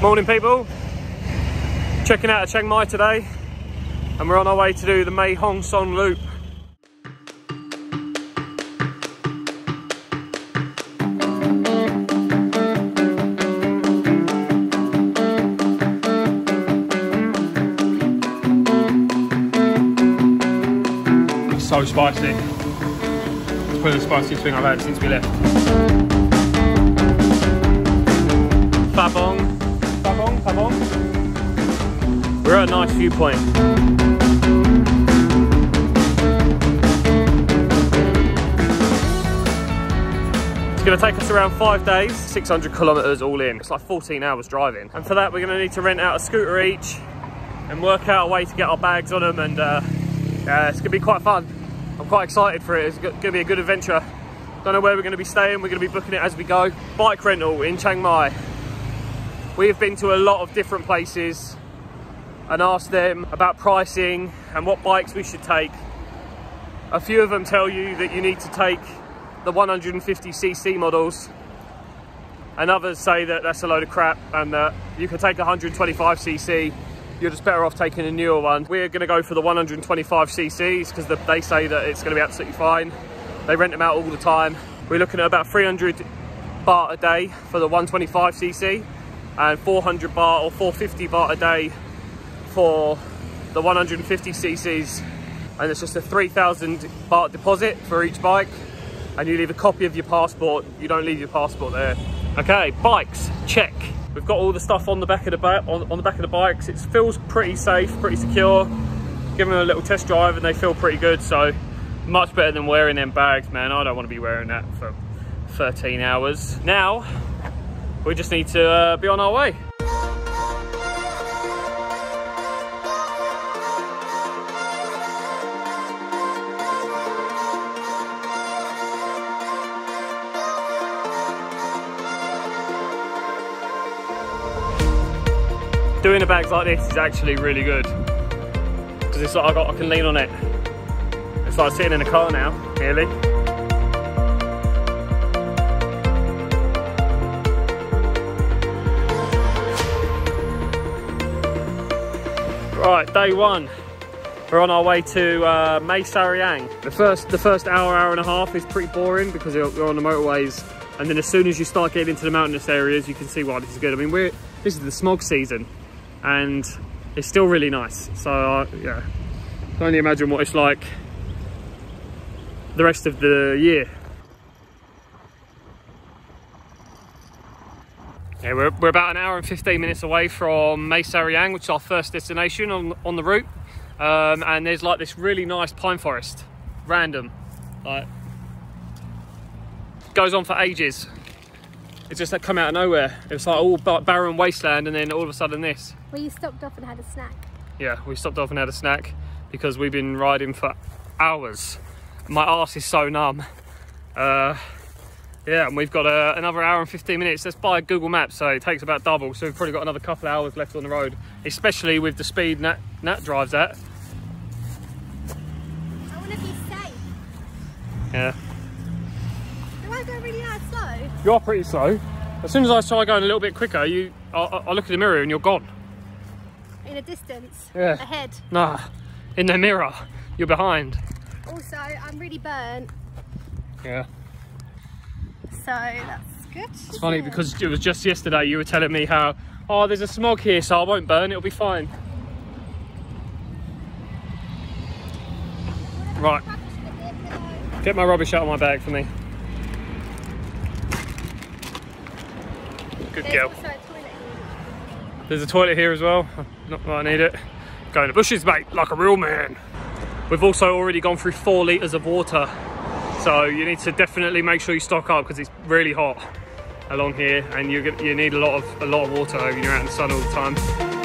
Morning people, checking out of Chiang Mai today and we're on our way to do the Mae Hong Son Loop. It's So spicy. It's probably the spiciest thing I've had since we left. Phabong. We're at a nice viewpoint. It's going to take us around five days, 600 kilometers all in. It's like 14 hours driving. And for that, we're going to need to rent out a scooter each and work out a way to get our bags on them. And uh, yeah, it's going to be quite fun. I'm quite excited for it. It's going to be a good adventure. Don't know where we're going to be staying. We're going to be booking it as we go. Bike rental in Chiang Mai. We have been to a lot of different places and asked them about pricing and what bikes we should take. A few of them tell you that you need to take the 150cc models and others say that that's a load of crap and that you can take 125cc you're just better off taking a newer one. We're going to go for the 125cc's because the, they say that it's going to be absolutely fine. They rent them out all the time. We're looking at about 300 baht a day for the 125cc and 400 baht or 450 baht a day for the 150cc's and it's just a 3,000 baht deposit for each bike and you leave a copy of your passport. You don't leave your passport there. Okay, bikes, check. We've got all the stuff on the back of the back on, on, the back of the bikes. It feels pretty safe, pretty secure. Give them a little test drive and they feel pretty good. So much better than wearing them bags, man. I don't want to be wearing that for 13 hours. Now, we just need to uh, be on our way. Doing a bags like this is actually really good because it's like I got I can lean on it. It's like sitting in a car now, nearly. Right, day one. We're on our way to uh, Mae Sariang. The first, the first hour, hour and a half is pretty boring because we're on the motorways. And then as soon as you start getting into the mountainous areas, you can see why this is good. I mean, we're this is the smog season, and it's still really nice. So uh, yeah, can only imagine what it's like the rest of the year. Yeah, we're, we're about an hour and 15 minutes away from Mae Sariang, which is our first destination on, on the route. Um, and there's like this really nice pine forest, random, like goes on for ages. It's just that come out of nowhere. It was like all barren wasteland and then all of a sudden this. Well, you stopped off and had a snack. Yeah, we stopped off and had a snack because we've been riding for hours. My arse is so numb. Uh, yeah, and we've got uh, another hour and 15 minutes. That's by Google Maps, so it takes about double. So we've probably got another couple of hours left on the road, especially with the speed Nat, Nat drives at. I want to be safe. Yeah. Do I go really? You are pretty slow. As soon as I try going a little bit quicker, you, I, I look in the mirror and you're gone. In a distance? Yeah. Ahead? Nah, in the mirror. You're behind. Also, I'm really burnt. Yeah. So that's good. It's funny because it was just yesterday you were telling me how, oh, there's a smog here, so I won't burn, it'll be fine. Right. Get my rubbish out of my bag for me. Good There's girl. a toilet here. There's a toilet here as well. Not that I need it. Go in the bushes, mate, like a real man. We've also already gone through four litres of water. So you need to definitely make sure you stock up because it's really hot along here and you you need a lot of a lot of water when you're out in the sun all the time.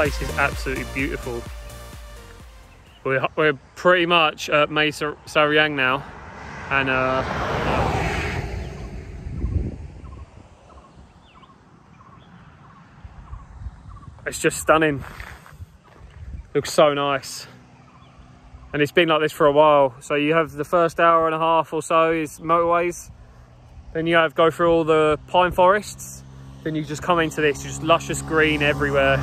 Place is absolutely beautiful. We're, we're pretty much at Mae Sariang now. And uh, it's just stunning. Looks so nice. And it's been like this for a while. So you have the first hour and a half or so is motorways. Then you have go through all the pine forests. Then you just come into this, just luscious green everywhere.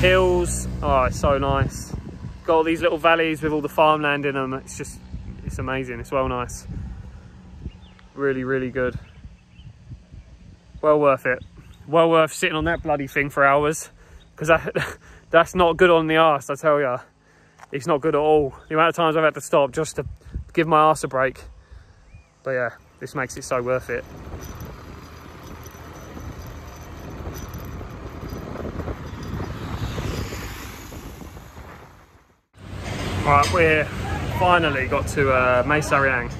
Hills, oh, it's so nice. Got all these little valleys with all the farmland in them. It's just, it's amazing. It's well nice. Really, really good. Well worth it. Well worth sitting on that bloody thing for hours. Because that, that's not good on the arse, I tell you. It's not good at all. The amount of times I've had to stop just to give my arse a break. But yeah, this makes it so worth it. Right, we're finally got to uh, Mae Sariang.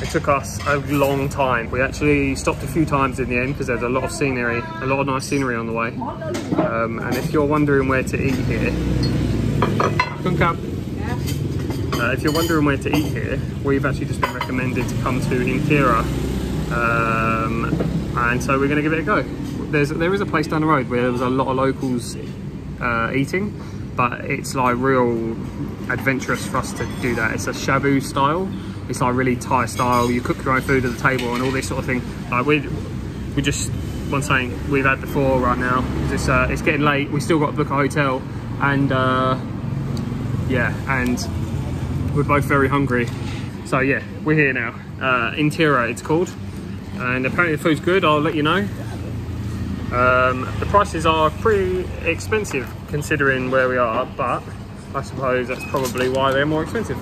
It took us a long time. We actually stopped a few times in the end because there's a lot of scenery, a lot of nice scenery on the way. Um, and if you're wondering where to eat here, Kunkap. Uh, if you're wondering where to eat here, we've actually just been recommended to come to Intira. Um, and so we're going to give it a go. There's, there is a place down the road where there was a lot of locals uh, eating, but it's like real adventurous for us to do that. It's a shabu style. It's like really Thai style. You cook your own food at the table and all this sort of thing. Like we, we just one saying we've had before right now. It's uh, it's getting late. We still got to book a hotel, and uh, yeah, and we're both very hungry. So yeah, we're here now. Uh, Intira, it's called, and apparently the food's good. I'll let you know. Um, the prices are pretty expensive considering where we are, but I suppose that's probably why they're more expensive.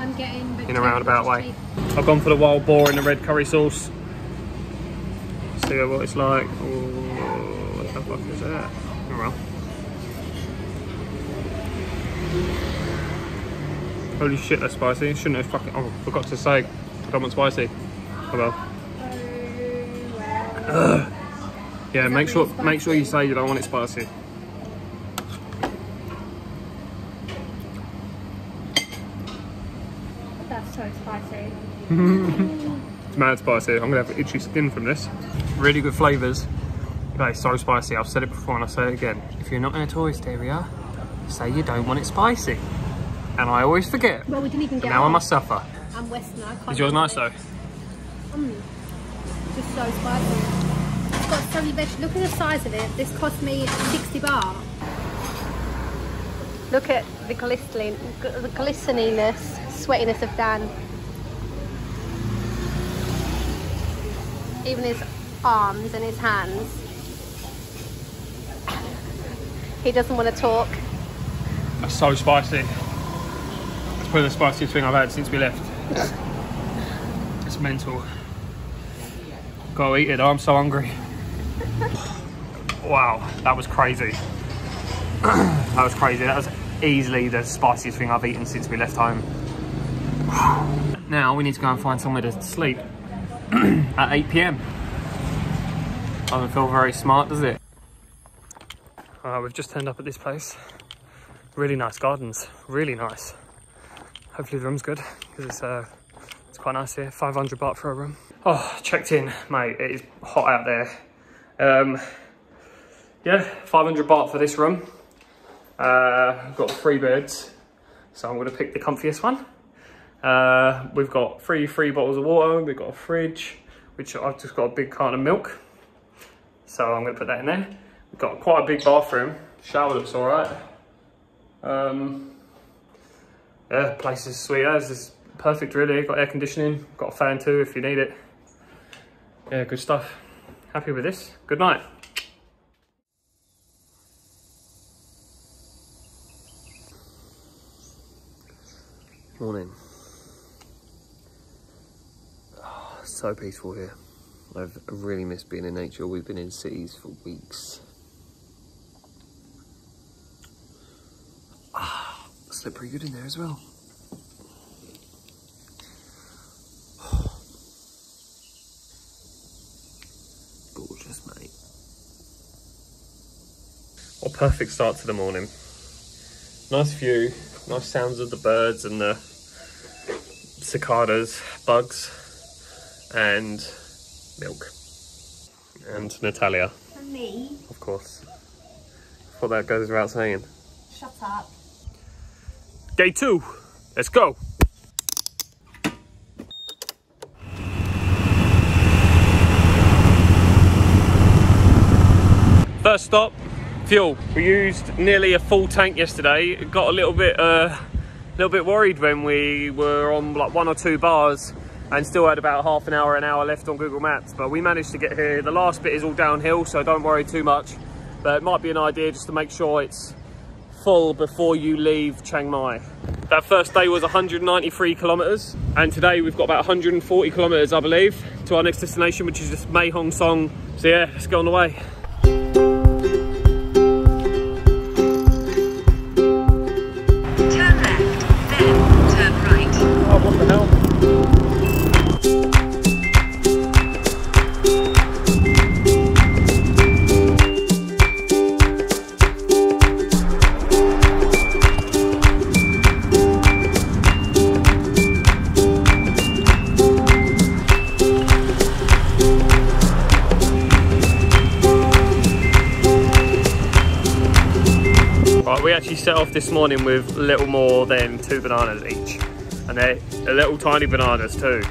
I'm getting In a roundabout way. I've gone for the wild boar in the red curry sauce. See what it's like. Oh, what the fuck is that? Oh well. Holy shit, that's spicy. Shouldn't have fucking. Oh, forgot to say. I don't want spicy. Oh well. Oh, Yeah, make sure make sure you say you don't want it spicy. That's so spicy. It's mad spicy. I'm gonna have itchy skin from this. Really good flavours. It's so spicy. I've said it before and I'll say it again. If you're not in a tourist area, say you don't want it spicy. And I always forget. Well, we didn't even get Now I on. must suffer. I'm Western. I Is yours nice though? Mm. Just so spicy. It's got so many veg. Look at the size of it. This cost me 60 baht. Look at the glistening, the glisteniness, sweatiness of Dan. Even his arms and his hands. He doesn't want to talk. That's so spicy. It's probably the spiciest thing I've had since we left. It's mental. Gotta eat it, I'm so hungry. Wow, that was crazy. that was crazy. That was easily the spiciest thing I've eaten since we left home. Now we need to go and find somewhere to sleep at 8 pm. Doesn't feel very smart, does it? Uh, we've just turned up at this place. Really nice gardens, really nice. Hopefully the room's good because it's uh, it's quite nice here. 500 baht for a room. Oh, checked in, mate. It is hot out there. Um, yeah, 500 baht for this room. Uh, I've got three beds, so I'm going to pick the comfiest one. Uh, we've got three free bottles of water. We've got a fridge, which I've just got a big carton of milk. So I'm going to put that in there. We've got quite a big bathroom. Shower looks all right. Um, yeah, place is sweet as. It's perfect really. Got air conditioning. Got a fan too if you need it. Yeah, good stuff. Happy with this. Good night. Morning. Oh, so peaceful here. I've really missed being in nature. We've been in cities for weeks. Ah, pretty good in there as well. Gorgeous, mate. What a perfect start to the morning. Nice view, nice sounds of the birds and the cicadas, bugs, and milk. And Natalia, For me, of course. Thought that goes without saying. shut up. Day two, let's go. First stop, fuel. We used nearly a full tank yesterday. Got a little bit, uh, little bit worried when we were on like one or two bars and still had about half an hour, an hour left on Google Maps. But we managed to get here. The last bit is all downhill, so don't worry too much. But it might be an idea just to make sure it's full before you leave Chiang Mai. That first day was 193 kilometers, and today we've got about 140 kilometers, I believe, to our next destination, which is just Mae Hong Son. So yeah, let's get on the way. What the hell? Right, we actually set off this morning with little more than two bananas each. And they're, little tiny bananas too.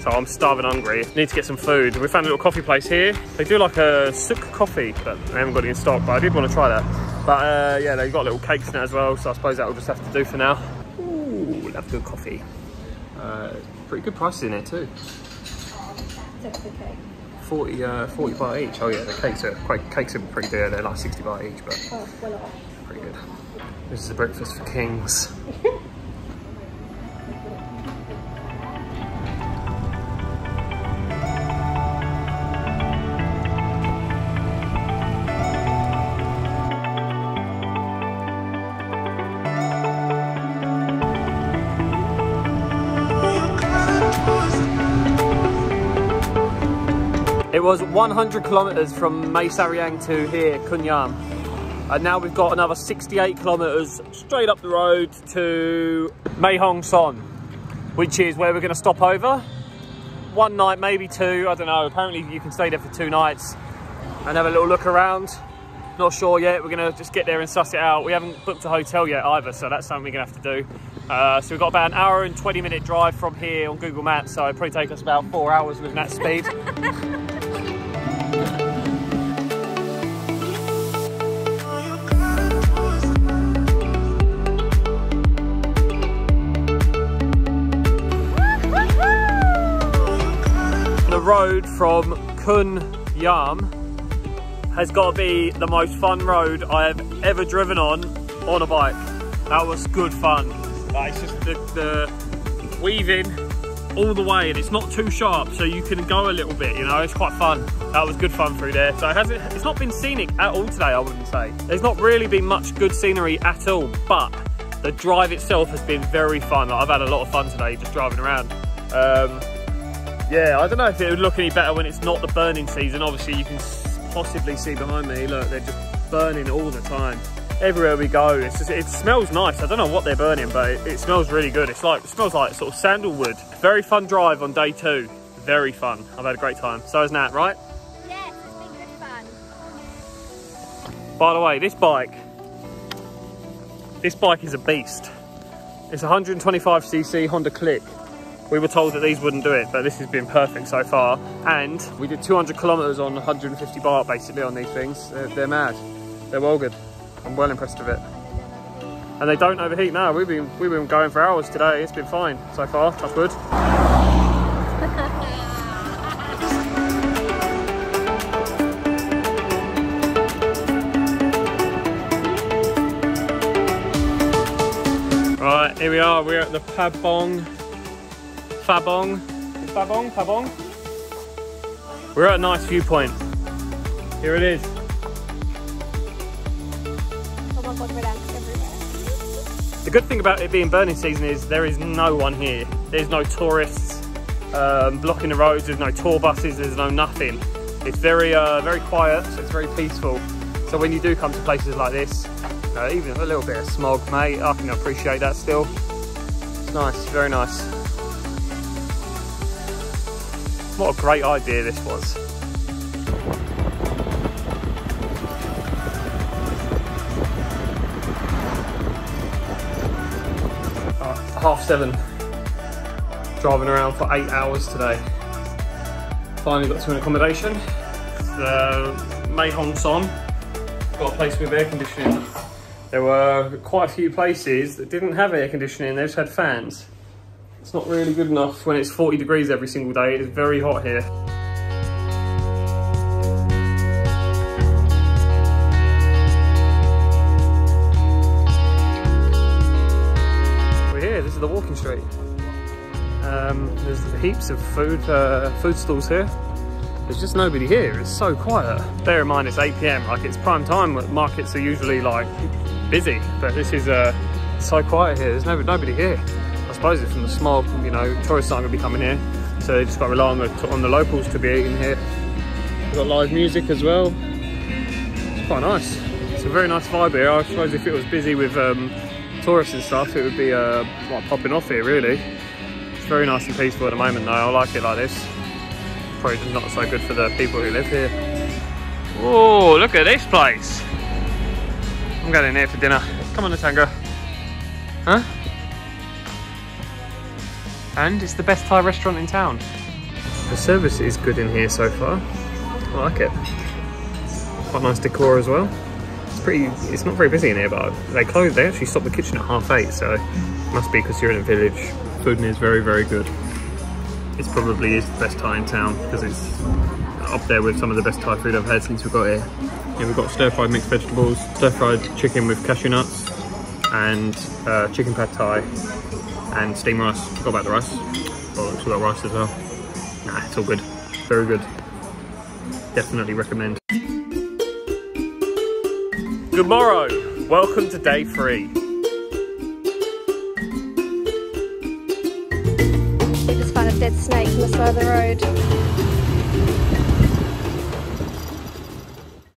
So I'm starving hungry. Need to get some food. We found a little coffee place here. They do like a souk coffee, but they haven't got it in stock, but I did want to try that. But uh, yeah, they've got little cakes in it as well, so I suppose that will just have to do for now. Ooh, love good coffee. Uh, pretty good prices in it too. That's okay. 40, uh, 40 baht each. Oh yeah, the cakes are quite, cakes are pretty dear. They're like 60 baht each, but Oh, well pretty good. This is a breakfast for kings. was 100 kilometers from Mae Sariang to here, Kunyam. And now we've got another 68 kilometers straight up the road to Mae Hong Son, which is where we're going to stop over. One night, maybe two, I don't know. Apparently you can stay there for two nights and have a little look around. Not sure yet. We're going to just get there and suss it out. We haven't booked a hotel yet either, so that's something we're going to have to do. Uh, so we've got about an hour and 20 minute drive from here on Google Maps, so it'll probably take us about four hours with that speed. The road from Kun Yam has got to be the most fun road I have ever driven on on a bike. That was good fun. Like, it's just the, the weaving all the way and it's not too sharp so you can go a little bit, you know, it's quite fun. That was good fun through there. So it hasn't, it's not been scenic at all today, I wouldn't say. There's not really been much good scenery at all, but the drive itself has been very fun. Like, I've had a lot of fun today just driving around. Um, yeah, I don't know if it would look any better when it's not the burning season. Obviously, you can possibly see behind me, look, they're just burning all the time. Everywhere we go, it's just, it smells nice. I don't know what they're burning, but it, it smells really good. It's like, it smells like sort of sandalwood. Very fun drive on day two. Very fun. I've had a great time. So has Nat, right? Yes, it's been good fun. By the way, this bike, this bike is a beast. It's a 125cc Honda Click. We were told that these wouldn't do it, but this has been perfect so far. And we did 200 kilometers on 150 baht basically on these things. They're, they're mad. They're well good. I'm well impressed with it. And they don't overheat now. We've been we've been going for hours today. It's been fine so far. Touch wood. Right, here we are. We're at the Pabong. Fabong. Fabong? Pabong? We're at a nice viewpoint. Here it is. Oh my god, everywhere. The good thing about it being burning season is there is no one here. There's no tourists um, blocking the roads. There's no tour buses. There's no nothing. It's very, uh, very quiet. So it's very peaceful. So when you do come to places like this, uh, even a little bit of smog, mate, I can appreciate that still. It's nice, very nice. What a great idea this was. Uh, half seven. Driving around for eight hours today. Finally got to an accommodation. The Mae Hong Son. Got a place with air conditioning. There were quite a few places that didn't have air conditioning, they just had fans. It's not really good enough when it's 40 degrees every single day. It's very hot here. We're here, this is the walking street. Um, there's heaps of food, uh, food stalls here. There's just nobody here, it's so quiet. Bear in mind it's 8 p.m, like it's prime time, markets are usually like busy, but this is uh, so quiet here, there's no, nobody here. Suppose it's from the smog, you know, tourists aren't gonna be coming here, so they just got to rely on the, on the locals to be eating here. We've got live music as well. It's quite nice. It's a very nice vibe here. I suppose if it was busy with um, tourists and stuff, it would be uh, like popping off here really. It's very nice and peaceful at the moment though. I like it like this. Probably not so good for the people who live here. Oh, look at this place. I'm going in here for dinner. Come on, Natanga. Huh? And it's the best Thai restaurant in town. The service is good in here so far. I like it. Quite nice decor as well. It's pretty, it's not very busy in here, but they close, they actually stop the kitchen at half eight, so it must be because you're in a village. Food in here is very, very good. It's probably is the best Thai in town because it's up there with some of the best Thai food I've had since we got here. Here we've got stir-fried mixed vegetables, stir-fried chicken with cashew nuts, and uh, chicken pad thai, and steam rice. Forgot about the rice. Oh, it's got rice as well. Nah, it's all good. Very good. Definitely recommend. Good morrow. Welcome to day three. We just found a dead snake on the side of the road.